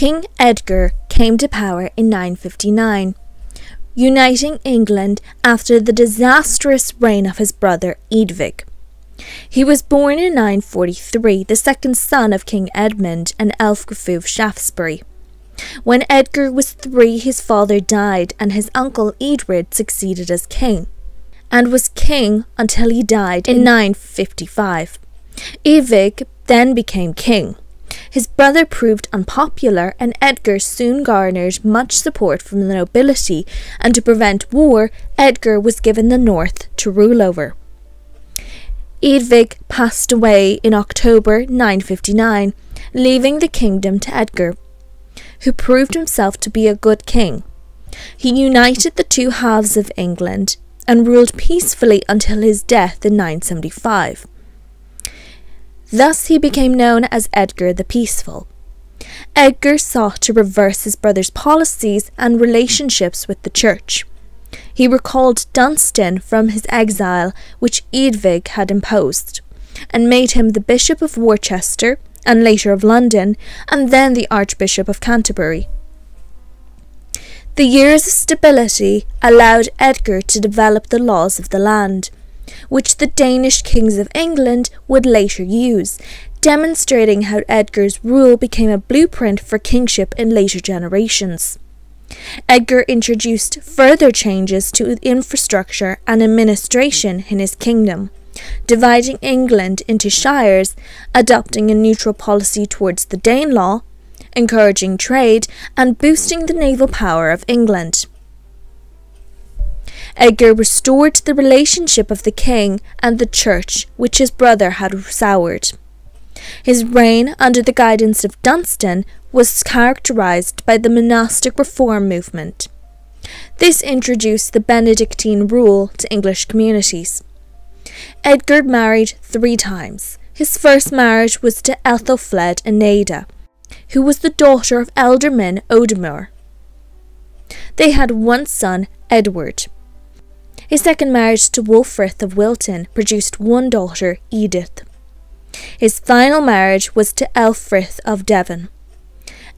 King Edgar came to power in 959, uniting England after the disastrous reign of his brother Eadwig. He was born in 943, the second son of King Edmund and Elfgifu of Shaftesbury. When Edgar was three, his father died, and his uncle Edred succeeded as king, and was king until he died in 955. Eadwig then became king. His brother proved unpopular, and Edgar soon garnered much support from the nobility, and to prevent war, Edgar was given the north to rule over. Eadwig passed away in October 959, leaving the kingdom to Edgar, who proved himself to be a good king. He united the two halves of England and ruled peacefully until his death in 975. Thus he became known as Edgar the Peaceful. Edgar sought to reverse his brother's policies and relationships with the church. He recalled Dunstan from his exile, which Eadwig had imposed, and made him the Bishop of Worcester, and later of London, and then the Archbishop of Canterbury. The years of stability allowed Edgar to develop the laws of the land, which the Danish kings of England would later use, demonstrating how Edgar's rule became a blueprint for kingship in later generations. Edgar introduced further changes to infrastructure and administration in his kingdom, dividing England into shires, adopting a neutral policy towards the Danelaw, encouraging trade, and boosting the naval power of England. Edgar restored the relationship of the king and the church, which his brother had soured. His reign under the guidance of Dunstan was characterized by the monastic reform movement. This introduced the Benedictine rule to English communities. Edgar married three times. His first marriage was to Ethelfled Eneada, who was the daughter of Ealdorman Odomer. They had one son, Edward. His second marriage to Wulfrith of Wilton produced one daughter, Edith. His final marriage was to Elfrith of Devon.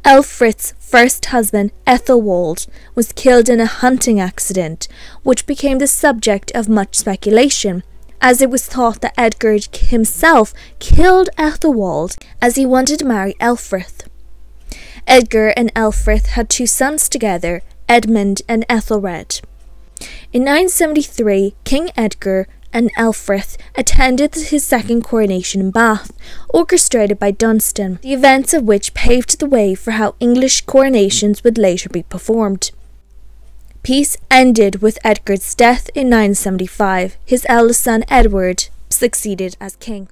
Elfrith's first husband, Ethelwald, was killed in a hunting accident, which became the subject of much speculation, as it was thought that Edgar himself killed Ethelwald as he wanted to marry Elfrith. Edgar and Elfrith had two sons together, Edmund and Ethelred. In 973, King Edgar and Elfrith attended his second coronation in Bath, orchestrated by Dunstan, the events of which paved the way for how English coronations would later be performed. Peace ended with Edgar's death in 975. His eldest son Edward succeeded as king.